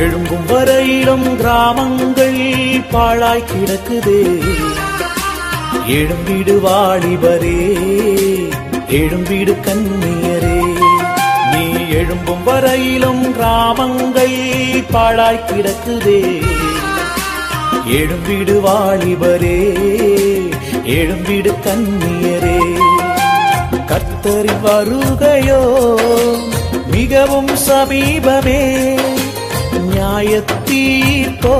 எழும்பும் வரையிலும் கிராமங்கள் பாழாய் கிடக்குதே. எழும்பிடு வாலிபரே எழும்பிடு கண்ணியரே. நீ எழும்பும் வரையிலும் கிராமங்கள் பாழாய் கிடக்குதே. எழும்பிடு வாலிபரே எழும்பிடு கண்ணியரே. கர்த்தரின் வருகையோ மிகவும் சமீபமே. நியாயத்தீர்ப்போ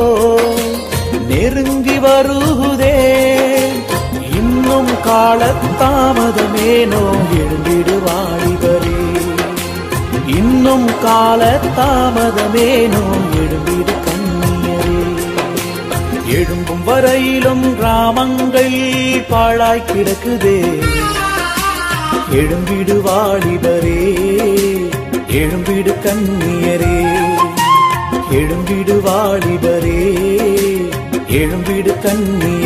நெருங்கி வருகுதே. இன்னும் காலத்தாமதமேனோ எழுந்திடுவாழிவரே இன்னும் காலத்தாமதமேனோ எழுந்திடு கண்ணியரே. எழும்பும் வரையிலும் கிராமங்கள் பாழாய் கிடக்குதே. எழும்பிடு வாலிபரே எழும்பிடு கண்ணியரே. எழும்பிடு வாலிபரே எழும்பிடு கண்ணியரே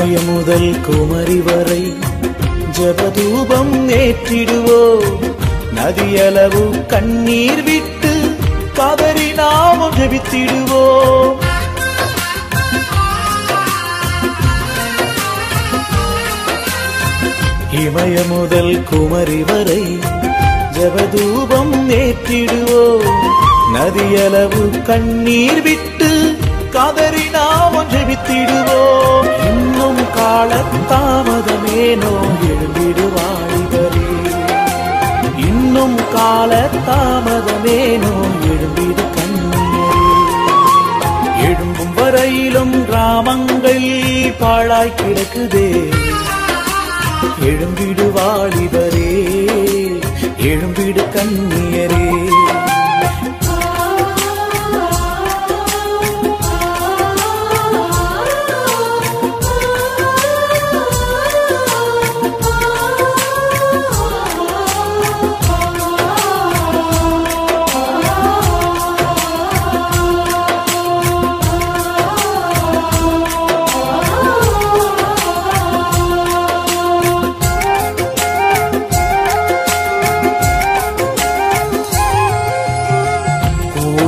இமய முதல் குமரி வரை ஜபதூபம் ஏற்றிடுவோ நதியளவு கண்ணீர் விட்டு கதறி நாமும் ஜபித்திடுவோ. இமய முதல் குமரி வரை ஜபதூபம் ஏற்றிடுவோ நதியளவு கண்ணீர் விட்டு கதறி நாம் ஜபித்திடுவோம் தாமதமேனோ எழும்பிடு இன்னும் கால தாமதமேனோ எழுந்திடு கண்ணியரே எழும்பும் வரையிலும் கிராமங்கள் பாழாய் கிடக்குதே. எழும்பிடு வாலிபரே எழும்பிடு கண்ணியரே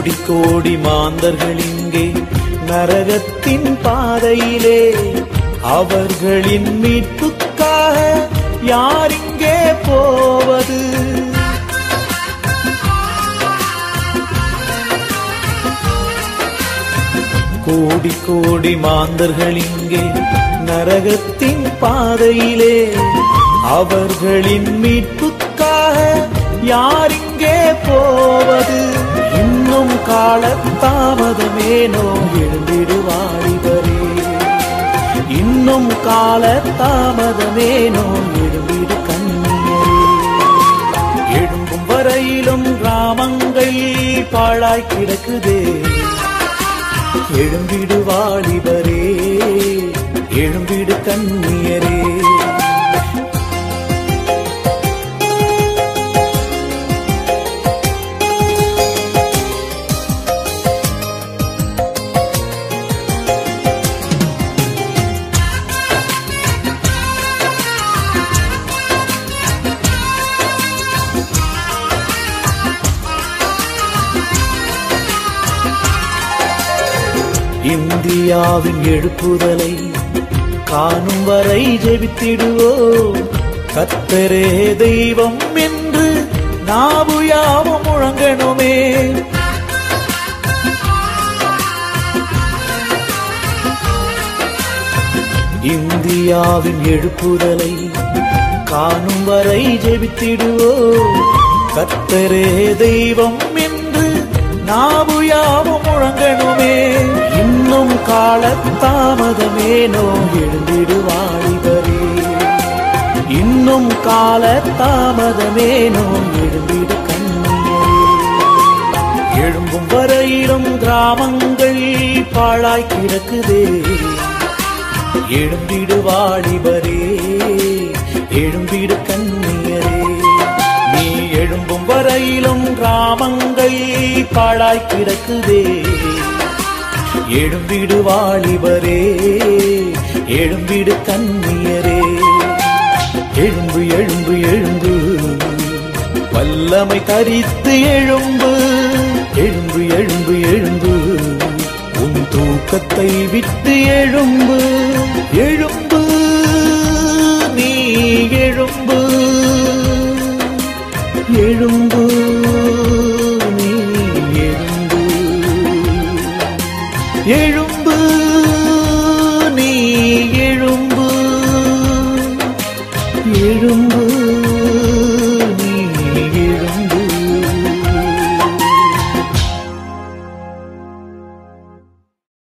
கோடி கோடி மாந்தர்கள் இங்கே நரகத்தின் பாதையிலே. அவர்களின் மீட்புக்காக யார் இங்கே போவது? கோடி கோடி மாந்தர்கள் இங்கே நரகத்தின் பாதையிலே. அவர்களின் மீட்புக்காக யார் இங்கே போவது? இன்னும் காலத்தாமதமேனோ எழுந்திடுவாரிவரே இன்னும் காலத்தாமதமேனோ எழுந்திடு கண்ணியரே. எழும்பும் வரையிலும் கிராமங்கள் பாழாய் கிடக்குதே. எழும்பிடு வாலிபரே எழும்பிடு கண்ணியரே. இந்தியாவின் எழுப்புதலை காணும் வரை ஜெபித்திடுவோ. கத்தரே தெய்வம் என்று நாவுயாவும் முழங்கணுமே. இந்தியாவின் எழுப்புதலை காணும் வரை ஜெபித்திடுவோ. கத்தரே தெய்வம் நாவு யாவும் முழங்கணுமே. இன்னும் கால தாமதமேனோ எழுந்திடு இன்னும் கால தாமதமேனோ எழுந்திடு எழும்பும் வரையிலும் கிராமங்கள் பாழாய் கிடக்குதே. எழும்பிடு வாலிபரே எழும்பிடு கண்ணியரே. நீ எழும்பும் வரையிலும் கிராமங்கள் பாழாய் கிடக்குதே. எழும்பிடு வாலிபரே எழும்பிடு கண்ணியரே. எழும்பு எழும்பு எழும்பு வல்லமை தரித்து எழும்பு. எழும்பு எழும்பு எழும்பு உன் தூக்கத்தை விட்டு எழும்பு. எழும்பு நீ எழும்பு எழும்பு.